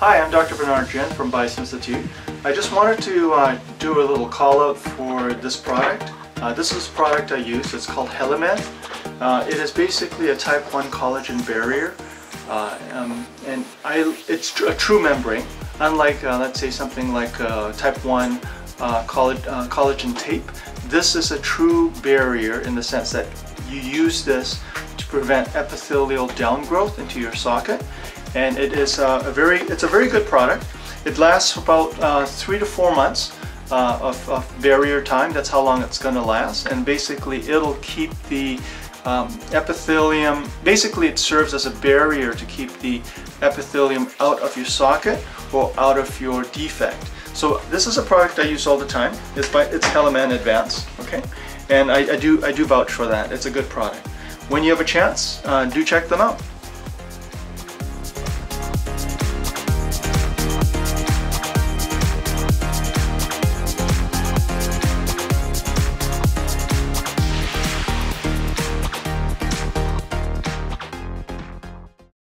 Hi, I'm Dr. Bernard Jin from Bites Institute. I just wanted to uh, do a little call out for this product. Uh, this is a product I use, it's called Helimend. Uh, it is basically a type 1 collagen barrier uh, um, and I, it's a true membrane, unlike uh, let's say something like uh, type 1 collagen tape. This is a true barrier in the sense that you use this to prevent epithelial downgrowth into your socket and it is uh, a very it's a very good product. It lasts about uh, three to four months uh, of, of, barrier time. That's how long it's going to last. And basically it'll keep the um, epithelium basically it serves as a barrier to keep the epithelium out of your socket or out of your defect. So this is a product I use all the time. It's by it's Helimend Advance okay? And I, I do I do vouch for that. It's a good product. When you have a chance uh, do check them out